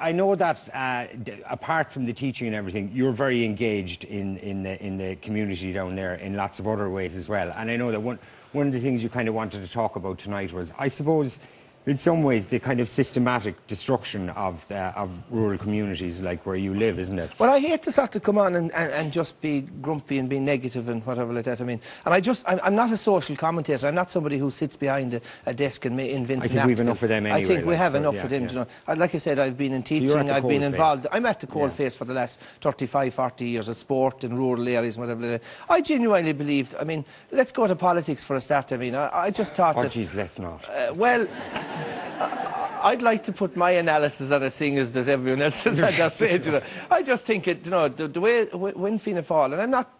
I know that uh, apart from the teaching and everything, you're very engaged in, in, the, in the community down there in lots of other ways as well. And I know that one, one of the things you kind of wanted to talk about tonight was, I suppose, in some ways, the kind of systematic destruction of, uh, of rural communities like where you live, isn't it? Well, I hate to sort to come on and, and, and just be grumpy and be negative and whatever like that. I mean, and I just, I'm, I'm not a social commentator. I'm not somebody who sits behind a, a desk and invents I think we've enough of them anyway. I think we like, have so, enough yeah, of them. yeah. You know, like I said, I've been in teaching. the I've been involved. I'm at the coal Yeah. face for the last 35, 40 years at sport in rural areas and whatever. like that. I genuinely believed. I mean, let's go to politics for a start. I mean, I, I just thought Oh, that. geez, let's not. Uh, well, I'd like to put my analysis on a thing as does everyone else's. I just say, you know, I just think it, you know, the, the way when Fianna Fáil, and I'm not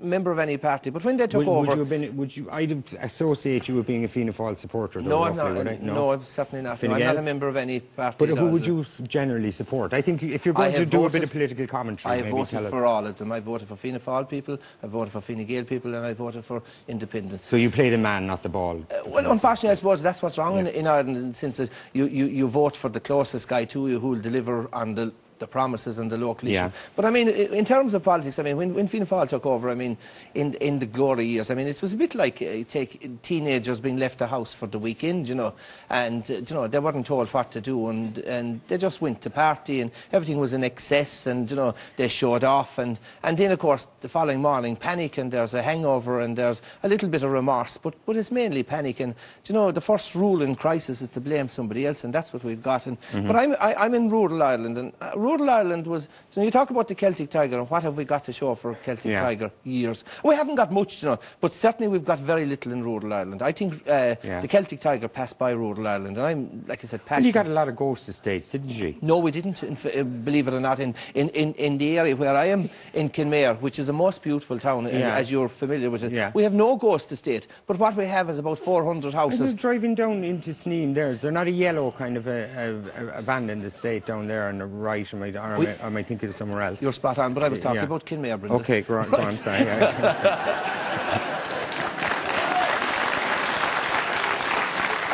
member of any party, but when they took Would, over, would you have been, would you, I'd associate you with being a Fianna Fáil supporter, though, no, I'm roughly, not. I? No, I'm certainly not. No, I'm not a member of any party. But who would you generally support? I think if you're going to do a bit of political commentary, I have maybe voted tell us. for all of them. I voted for Fianna Fáil people, I voted for Fine Gael people, and I voted for independence. So you play the man, not the ball. Uh, well, unfortunately, I suppose that's what's wrong in, in Ireland, in sense that you, you, you vote for the closest guy to you who will deliver on the, the promises and the local. Yeah. But I mean, in terms of politics, I mean, when, when Fianna Fáil took over, I mean, in, in the glory years, I mean, it was a bit like uh, take teenagers being left the house for the weekend, you know, and, uh, you know, they weren't told what to do, and, and they just went to party, and everything was in excess, and, you know, they showed off, and, and then, of course, the following morning, panic, and there's a hangover, and there's a little bit of remorse, but, but it's mainly panic, and, you know, the first rule in crisis is to blame somebody else, and that's what we've got. And, But I'm, I, I'm in rural Ireland, and uh, rural Ireland was, so you talk about the Celtic Tiger, and what have we got to show for Celtic Yeah. Tiger years? We haven't got much, you know, but certainly we've got very little in rural Ireland. I think uh, Yeah. the Celtic Tiger passed by rural Ireland, and I'm, like I said, Well, passionate. you got a lot of ghost estates, didn't you? No, we didn't, in, uh, believe it or not, in, in, in, in the area where I am, in Kenmare, which is the most beautiful town, Yeah. as you're familiar with it. Yeah. We have no ghost estate, but what we have is about 400 I was houses. driving down into Sneem there. Is there not a yellow kind of a, a, a abandoned estate down there on the right? I, or We- I, am I thinking of somewhere else? You're spot on, but I was talking Yeah. about Kenmare, Brendan. Okay, go on, go on, sorry.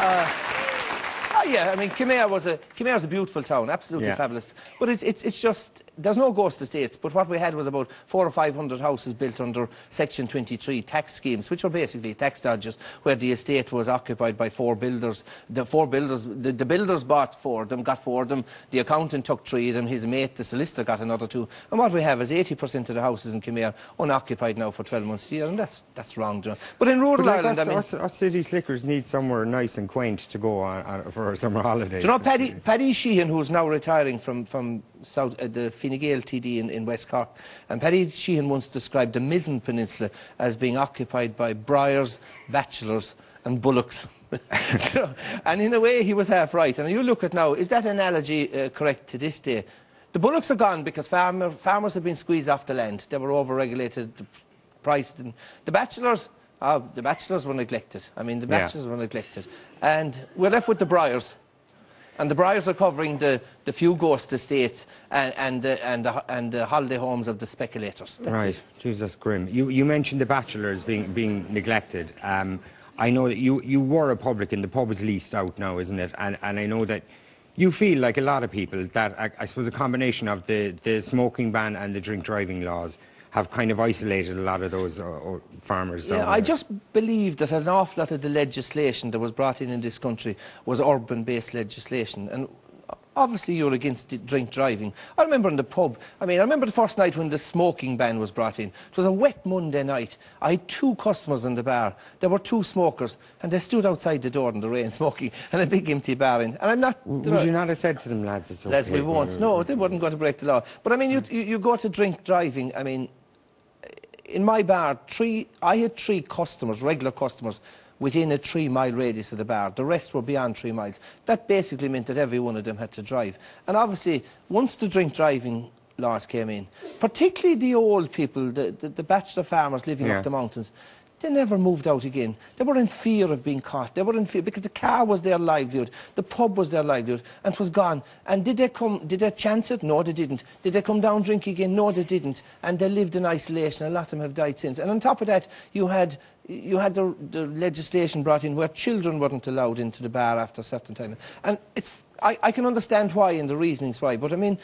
Ah, yeah, I mean, Kenmare was a Kenmare's a beautiful town, absolutely Yeah. fabulous. But it's, it's, it's just there's no ghost estates. But what we had was about four or five hundred houses built under Section 23 tax schemes, which were basically tax dodges, where the estate was occupied by four builders. The four builders, the, the builders bought four of them, got four of them. The accountant took three of them. His mate, the solicitor, got another two. And what we have is 80% of the houses in Kenmare unoccupied now for 12 months a year, and that's that's wrong. But in rural But like Ireland, I mean. us, us city slickers need somewhere nice and quaint to go on, on for our summer holidays. Do you know Paddy, Paddy Sheehan, who's now retiring from, from South, uh, the Fine Gael TD in, in West Cork, and Paddy Sheehan once described the Mizen Peninsula as being occupied by briars, bachelors and bullocks. And in a way he was half right. And you look at now, is that analogy uh, correct to this day? The bullocks are gone because farmer, farmers have been squeezed off the land. They were over-regulated, the price. And the bachelors, oh, the bachelors were neglected. I mean, the Yeah. bachelors were neglected. And we're left with the briars. And the briars are covering the, the few ghost estates and, and, the, and, the, and the holiday homes of the speculators. That's right, it. Jesus grim. You, you mentioned the bachelors being, being neglected. Um, I know that you, you were a publican. The pub is leased out now, isn't it? And, and I know that you feel like a lot of people that I, I suppose a combination of the, the smoking ban and the drink driving laws have kind of isolated a lot of those uh, uh, farmers. Yeah, I just believe that an awful lot of the legislation that was brought in in this country was urban-based legislation. And obviously you're against drink driving. I remember in the pub, I mean, I remember the first night when the smoking ban was brought in. It was a wet Monday night. I had two customers in the bar. There were two smokers, and they stood outside the door in the rain smoking, and a big empty bar in. And I'm not... W- Would you not have said to them, lads, it's okay? Lads, we won't. No, they wouldn't go to break the law. But I mean, you, you, you go to drink driving, I mean, in my bar, three, I had three customers, regular customers, within a three mile radius of the bar. The rest were beyond three miles. That basically meant that every one of them had to drive. And obviously, once the drink driving laws came in, particularly the old people, the, the, the bachelor farmers living Yeah. up the mountains, they never moved out again. They were in fear of being caught. They were in fear because the car was their livelihood, the pub was their livelihood, and it was gone. And did they come? Did they chance it? No, they didn't. Did they come down drink again? No, they didn't. And they lived in isolation. A lot of them have died since. And on top of that, you had you had the, the legislation brought in where children weren't allowed into the bar after a certain time. And it's, I, I can understand why and the reasonings why, but I mean,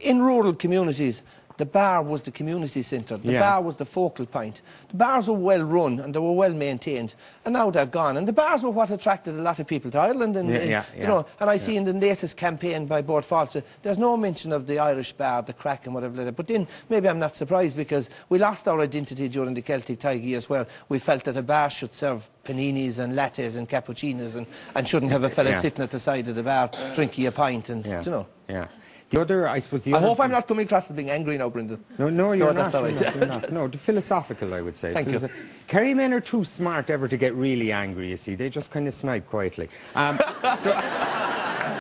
in rural communities, the bar was the community centre. The Yeah. bar was the focal point. The bars were well run and they were well maintained, and now they're gone. And the bars were what attracted a lot of people to Ireland. And, Yeah, yeah, you know, and I see in the latest campaign by Bord Fáilte, there's no mention of the Irish bar, the crack and whatever like. But then maybe I'm not surprised because we lost our identity during the Celtic Tiger years where we felt that a bar should serve paninis and lattes and cappuccinos and, and shouldn't have a fella sitting at the side of the bar drinking a pint and, you know. Yeah. The other, I suppose, the I other hope I'm not coming across as being angry now, Brendan. No, no, you're that's not. you're not, you're not. No, the philosophical, I would say. Thank you. Kerry men are too smart ever to get really angry, you see. They just kind of snipe quietly. Um, so,